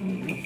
Mm-hmm.